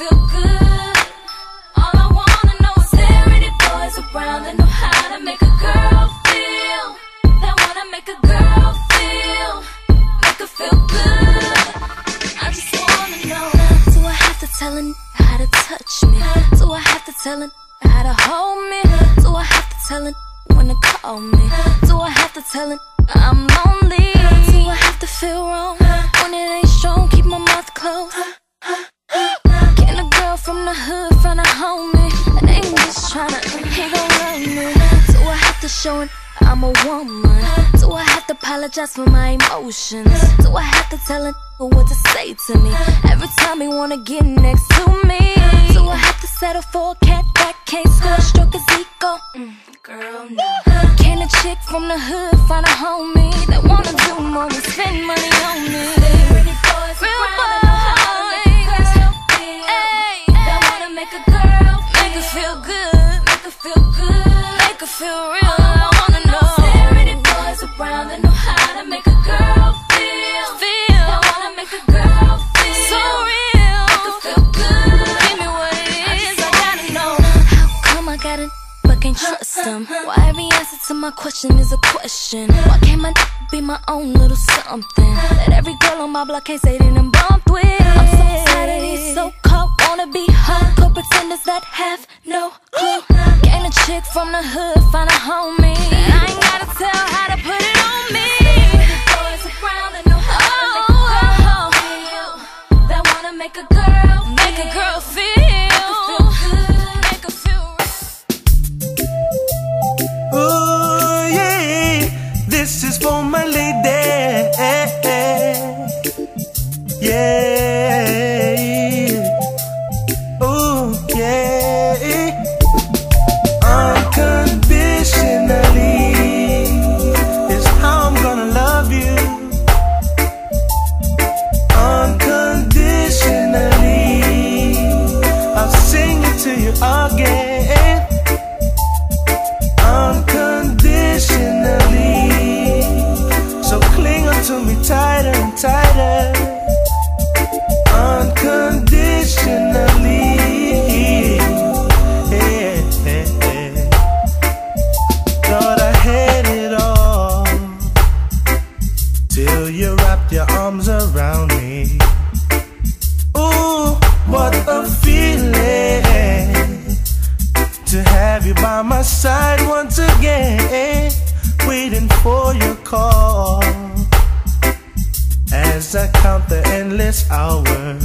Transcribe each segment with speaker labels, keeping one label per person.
Speaker 1: feel good. All I wanna know is there any boys around that know how to make a girl feel. That wanna make a girl feel, make her feel good. I just wanna know. Do I have to tell him how to touch me? Do I have to tell him how to hold me? Do I have to tell him when to call me? Do I have to tell him I'm lonely? Do I have to feel wrong when it ain't strong? Keep my mouth closed. I have to show it? I'm a woman. Do I have to apologize for my emotions? Do I have to tell it what to say to me? Every time he wanna get next to me. Do I have to settle for a cat that can't score stroke as ego? Mm, girl, no. Can a chick from the hood find a homie that wanna do more than spend money on me? Real boys, make her feel good, make her feel good, feel real. I wanna know. Pretty boys around that know how to make a girl feel, feel. That wanna make a girl feel so real, make her feel good. Give me what it is, I gotta know. How come I got it? But can't trust him. Why every answer to my question is a question? Why can't my be my own little something that every girl on my block can't say they done bumped with? I'm so tired of these so-called wanna be hardcore pretenders that have from the hood find a homie?
Speaker 2: Again call. As I count the endless hours,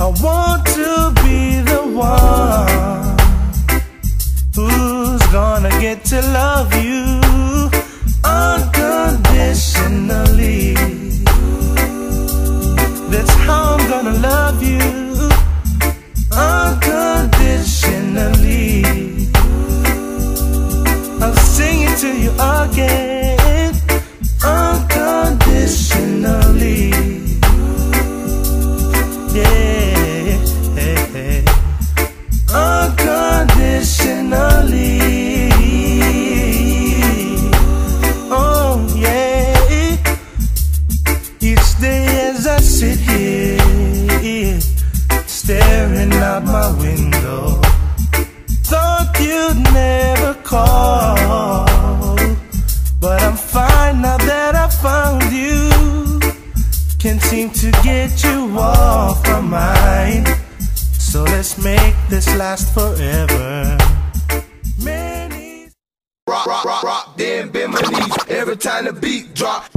Speaker 2: I want to be the one who's gonna get to love you unconditionally. That's how I'm gonna love you unconditionally. I'll sing it to you again, you'd never call. But I'm fine now that I found you. Can't seem to get you off my mind. So let's make this last forever. Many
Speaker 3: Rock, rock, rock, then bend my knees. Every time the beat drop,